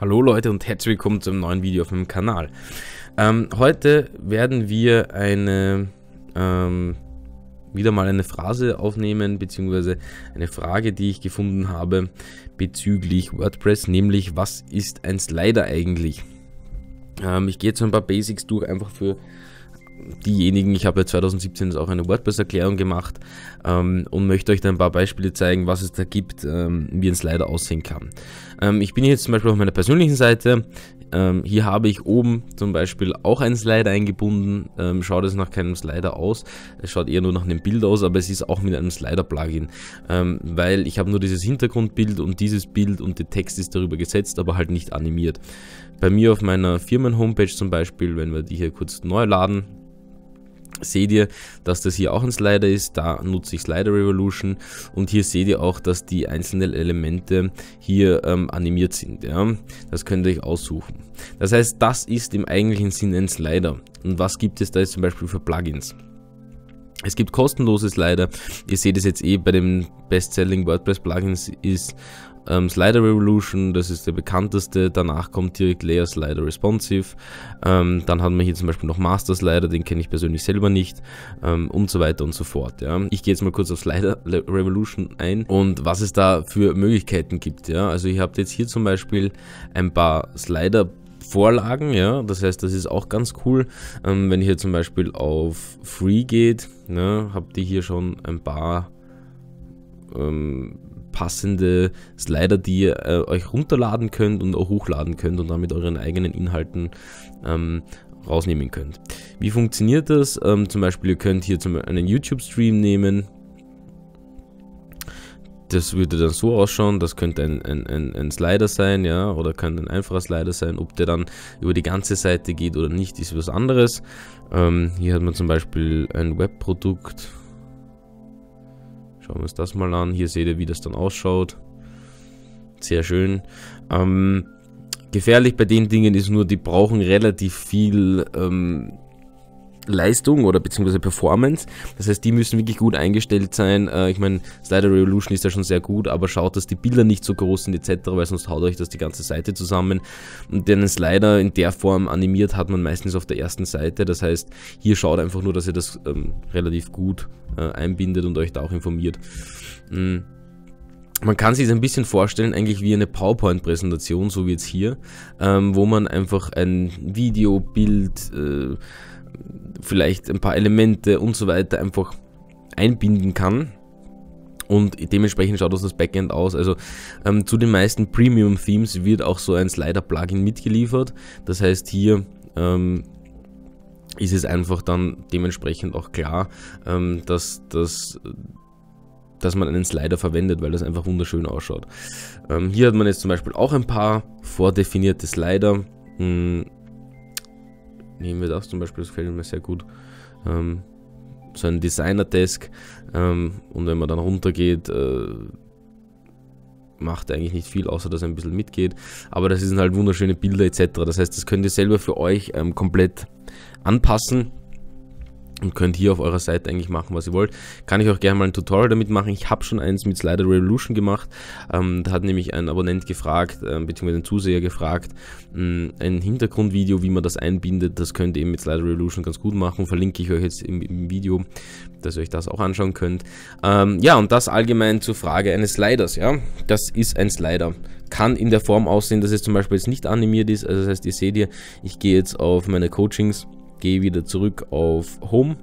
Hallo Leute und herzlich willkommen zum neuen Video auf meinem Kanal. Ähm, heute werden wir eine ähm, wieder mal eine Phrase aufnehmen, beziehungsweise eine Frage, die ich gefunden habe bezüglich WordPress, nämlich was ist ein Slider eigentlich? Ähm, ich gehe jetzt ein paar Basics durch, einfach für diejenigen, ich habe ja 2017 auch eine WordPress-Erklärung gemacht ähm, und möchte euch da ein paar Beispiele zeigen, was es da gibt, ähm, wie ein Slider aussehen kann. Ähm, ich bin jetzt zum Beispiel auf meiner persönlichen Seite. Ähm, hier habe ich oben zum Beispiel auch einen Slider eingebunden. Ähm, schaut es nach keinem Slider aus. Es schaut eher nur nach einem Bild aus, aber es ist auch mit einem Slider-Plugin, ähm, weil ich habe nur dieses Hintergrundbild und dieses Bild und der Text ist darüber gesetzt, aber halt nicht animiert. Bei mir auf meiner Firmen-Homepage zum Beispiel, wenn wir die hier kurz neu laden, seht ihr, dass das hier auch ein Slider ist, da nutze ich Slider Revolution und hier seht ihr auch, dass die einzelnen Elemente hier ähm, animiert sind. Ja? Das könnt ihr euch aussuchen. Das heißt, das ist im eigentlichen Sinn ein Slider. Und was gibt es da jetzt zum Beispiel für Plugins? Es gibt kostenlose Slider. Ihr seht es jetzt eh bei den Best-Selling WordPress Plugins ist ähm, Slider Revolution, das ist der bekannteste. Danach kommt direkt Layer Slider Responsive. Ähm, dann haben wir hier zum Beispiel noch Master Slider, den kenne ich persönlich selber nicht. Ähm, und so weiter und so fort. Ja. Ich gehe jetzt mal kurz auf Slider Revolution ein und was es da für Möglichkeiten gibt. Ja. Also ihr habt jetzt hier zum Beispiel ein paar Slider Vorlagen, ja, das heißt, das ist auch ganz cool. Ähm, wenn ihr hier zum Beispiel auf Free geht, ne, habt ihr hier schon ein paar ähm, passende Slider, die ihr äh, euch runterladen könnt und auch hochladen könnt und damit euren eigenen Inhalten ähm, rausnehmen könnt. Wie funktioniert das? Ähm, zum Beispiel, ihr könnt hier zum einen YouTube-Stream nehmen. Das würde dann so ausschauen, das könnte ein, ein, ein, ein Slider sein, ja, oder kann ein einfacher Slider sein. Ob der dann über die ganze Seite geht oder nicht, ist was anderes. Ähm, hier hat man zum Beispiel ein Webprodukt, Schauen wir uns das mal an. Hier seht ihr, wie das dann ausschaut. Sehr schön. Ähm, gefährlich bei den Dingen ist nur, die brauchen relativ viel ähm, Leistung oder beziehungsweise Performance. Das heißt, die müssen wirklich gut eingestellt sein. Äh, ich meine, Slider Revolution ist ja schon sehr gut, aber schaut, dass die Bilder nicht so groß sind etc., weil sonst haut euch das die ganze Seite zusammen. Und den Slider in der Form animiert hat man meistens auf der ersten Seite. Das heißt, hier schaut einfach nur, dass ihr das ähm, relativ gut äh, einbindet und euch da auch informiert. Mhm. Man kann sich ein bisschen vorstellen, eigentlich wie eine PowerPoint-Präsentation, so wie jetzt hier, ähm, wo man einfach ein Video, Bild, äh, vielleicht ein paar Elemente und so weiter einfach einbinden kann. Und dementsprechend schaut das Backend aus. Also ähm, zu den meisten Premium-Themes wird auch so ein Slider-Plugin mitgeliefert. Das heißt, hier ähm, ist es einfach dann dementsprechend auch klar, ähm, dass, dass, dass man einen Slider verwendet, weil das einfach wunderschön ausschaut. Ähm, hier hat man jetzt zum Beispiel auch ein paar vordefinierte Slider. Hm, nehmen wir das zum Beispiel, das gefällt mir sehr gut. Ähm, so ein Designer-Desk ähm, und wenn man dann runtergeht, äh, macht eigentlich nicht viel, außer dass er ein bisschen mitgeht. Aber das sind halt wunderschöne Bilder etc. Das heißt, das könnt ihr selber für euch ähm, komplett anpassen und könnt hier auf eurer Seite eigentlich machen, was ihr wollt. Kann ich auch gerne mal ein Tutorial damit machen. Ich habe schon eins mit Slider Revolution gemacht. Ähm, da hat nämlich ein Abonnent gefragt, äh, beziehungsweise ein Zuseher gefragt, mh, hm, ein Hintergrundvideo, wie man das einbindet. Das könnt ihr eben mit Slider Revolution ganz gut machen. Verlinke ich euch jetzt im, im Video, dass ihr euch das auch anschauen könnt. Ähm, ja, und das allgemein zur Frage eines Sliders. Ja, Das ist ein Slider kann in der Form aussehen, dass es zum Beispiel jetzt nicht animiert ist. Also das heißt, ihr seht hier, ich gehe jetzt auf meine Coachings gehe wieder zurück auf Home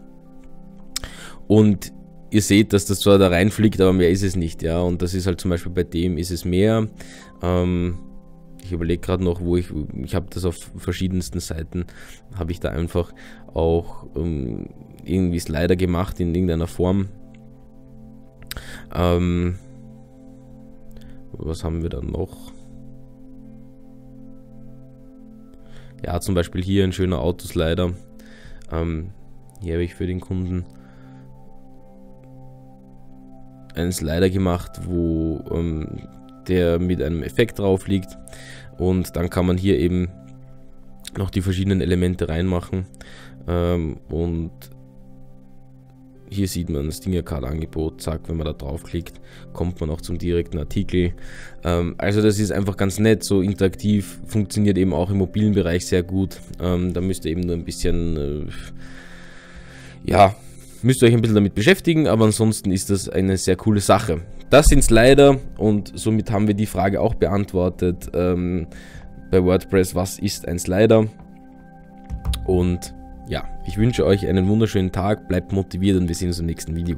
und ihr seht, dass das zwar da reinfliegt, aber mehr ist es nicht, ja. Und das ist halt zum Beispiel bei dem ist es mehr. Ähm, ich überlege gerade noch, wo ich, ich habe das auf verschiedensten Seiten, habe ich da einfach auch ähm, irgendwie Slider gemacht in irgendeiner Form. Ähm, was haben wir dann noch? Ja, zum Beispiel hier ein schöner Autoslider. Ähm, hier habe ich für den Kunden einen Slider gemacht, wo ähm, der mit einem Effekt drauf liegt. Und dann kann man hier eben noch die verschiedenen Elemente reinmachen. Ähm, und hier sieht man das Stinger-Card-Angebot, zack, wenn man da draufklickt, kommt man auch zum direkten Artikel. Ähm, also das ist einfach ganz nett, so interaktiv, funktioniert eben auch im mobilen Bereich sehr gut. Ähm, da müsst ihr eben nur ein bisschen, äh, ja, müsst ihr euch ein bisschen damit beschäftigen, aber ansonsten ist das eine sehr coole Sache. Das sind Slider und somit haben wir die Frage auch beantwortet ähm, bei WordPress, was ist ein Slider? Und ja, ich wünsche euch einen wunderschönen Tag, bleibt motiviert und wir sehen uns im nächsten Video.